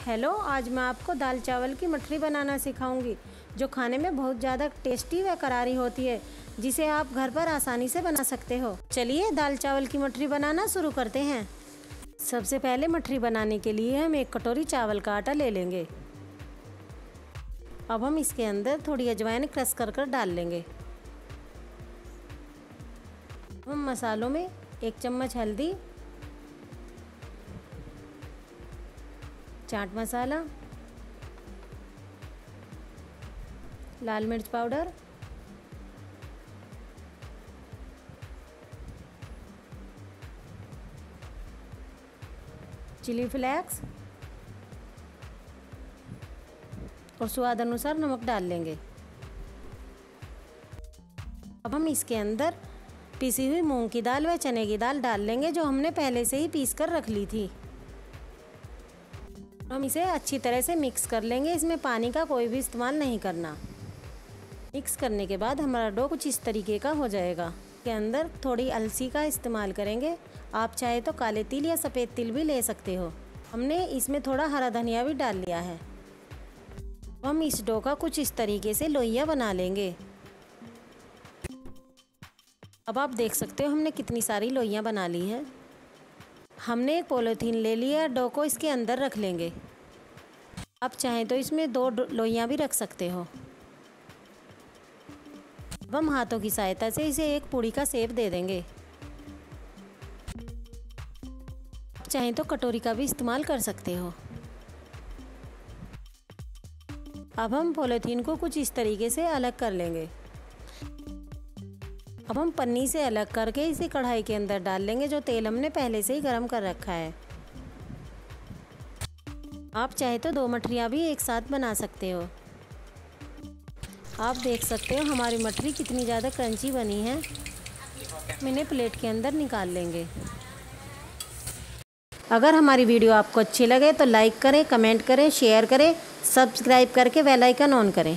Hello, आज मैं आपको दाल चावल की मठरी बनाना सिखाऊँगी, जो खाने में बहुत ज़्यादा टेस्टी व करारी होती है, जिसे आप घर पर आसानी से बना सकते हो। चलिए, दाल चावल की मठरी बनाना शुरू करते हैं। सबसे पहले मठरी बनाने के लिए हम एक कटोरी चावल का आटा ले लेंगे। अब हम इसके अंदर थोड़ी अजवाइन क्रश कर कर डाल लेंगे। हम मसालों में एक चम्मच हल्दी चाट मसाला, लाल मिर्च पाउडर, चिली फ्लेक्स, और स्वाद अनुसार नमक डाल लेंगे। अब हम इसके अंदर पीसी हुई मूंग की दाल व चने की दाल डाल लेंगे, जो हमने पहले से ही पीस कर रख ली थी। हम इसे अच्छी तरह से मिक्स कर लेंगे। इसमें पानी का कोई भी इस्तेमाल नहीं करना। मिक्स करने के बाद हमारा डो कुछ इस तरीके का हो जाएगा। के अंदर थोड़ी अलसी का इस्तेमाल करेंगे। आप चाहे तो काले तिल या सफ़ेद तिल भी ले सकते हो। हमने इसमें थोड़ा हरा धनिया भी डाल लिया है। हम इस डो का कुछ इस तरीके से लोइया बना लेंगे। अब आप देख सकते हो हमने कितनी सारी लोइयाँ बना ली हैं। हमने एक पोलोथीन ले लिया डो को इसके अंदर रख लेंगे। आप चाहें तो इसमें दो लोइयाँ भी रख सकते हो। अब हम हाथों की सहायता से इसे एक पूड़ी का सेप दे देंगे। चाहें तो कटोरी का भी इस्तेमाल कर सकते हो। अब हम पॉलीथीन को कुछ इस तरीके से अलग कर लेंगे। अब हम पन्नी से अलग करके इसे कढ़ाई के अंदर डाल लेंगे जो तेल हमने पहले से ही गर्म कर रखा है। आप चाहे तो दो मठरियाँ भी एक साथ बना सकते हो। आप देख सकते हो हमारी मठरी कितनी ज़्यादा क्रंची बनी है। मैंने प्लेट के अंदर निकाल लेंगे। अगर हमारी वीडियो आपको अच्छी लगे तो लाइक करें, कमेंट करें, शेयर करें, सब्सक्राइब करके बेल आइकन ऑन करें।